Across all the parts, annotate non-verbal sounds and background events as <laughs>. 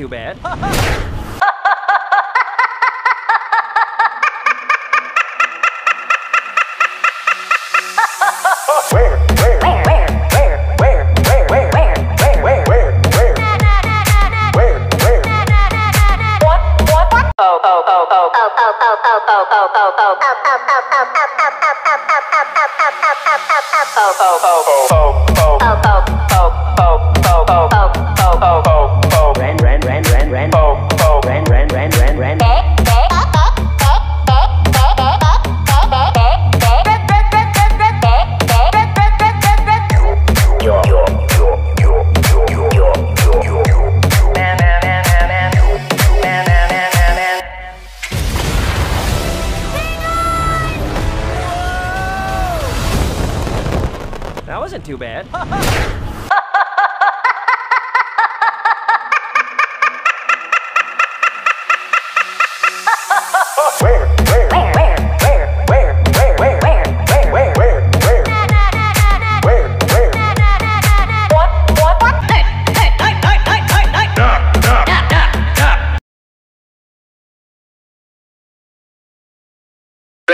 too bad. oh, oh, oh, oh, oh. Wasn't too bad. <laughs>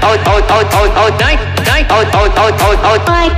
Ôi, ôi, ôi, ôi, ôi, ôi, ôi, ôi, ôi, ôi, ôi, ôi, ôi,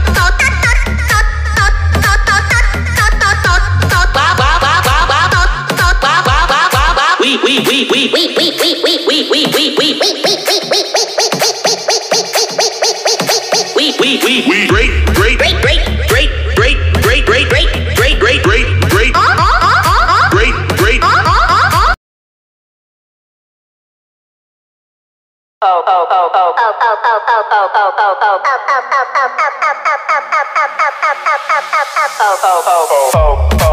oh, oh, oh, oh, oh.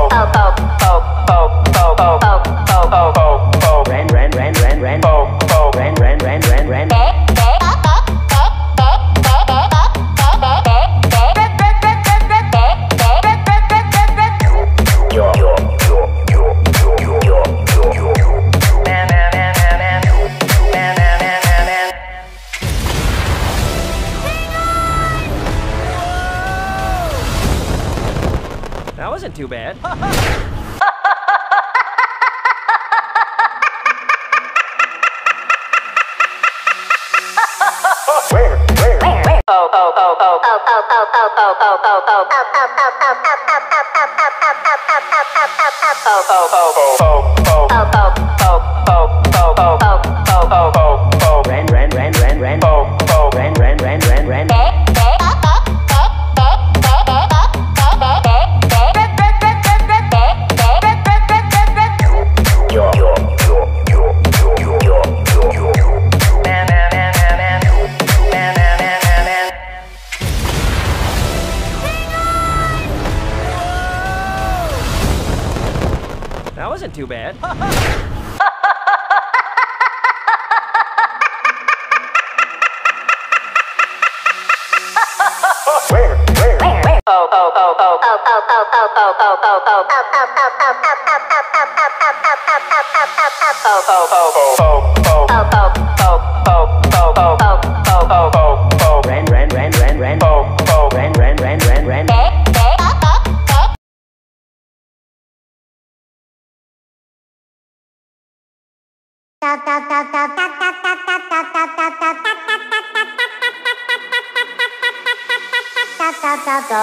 dead. oh, oh, oh, oh. Wasn't too bad. Where? Where? Ran,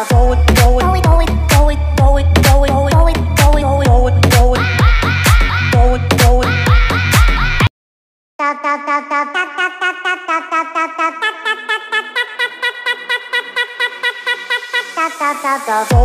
Go it, go it, go it, go it, go it, go it, go it. Go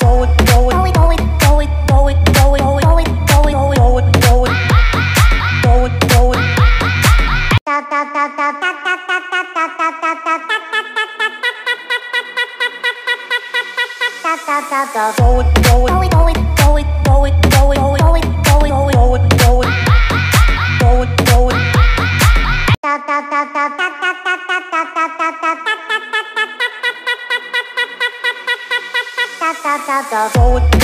Go. I vote.